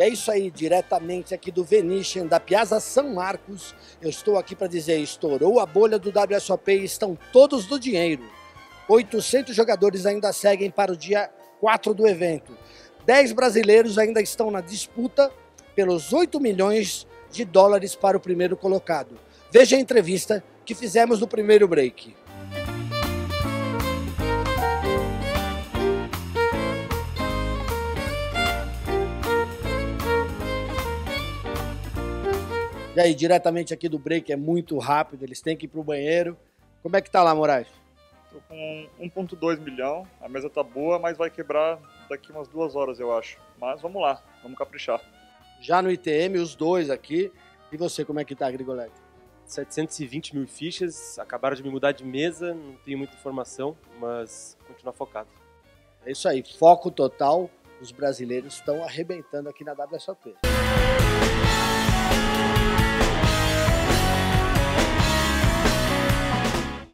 É isso aí, diretamente aqui do Venetian, da Piazza São Marcos. Eu estou aqui para dizer, estourou a bolha do WSOP e estão todos do dinheiro. 800 jogadores ainda seguem para o dia 4 do evento. 10 brasileiros ainda estão na disputa pelos 8 milhões de dólares para o primeiro colocado. Veja a entrevista que fizemos no primeiro break. Aí, diretamente aqui do break, é muito rápido, eles têm que ir pro banheiro. Como é que tá lá, Moraes? Tô com 1.2 milhão, a mesa tá boa, mas vai quebrar daqui umas duas horas, eu acho. Mas vamos lá, vamos caprichar. Já no ITM, os dois aqui. E você, como é que tá, Grigolete? 720 mil fichas, acabaram de me mudar de mesa, não tenho muita informação, mas continuar focado. É isso aí, foco total. Os brasileiros estão arrebentando aqui na WSOP.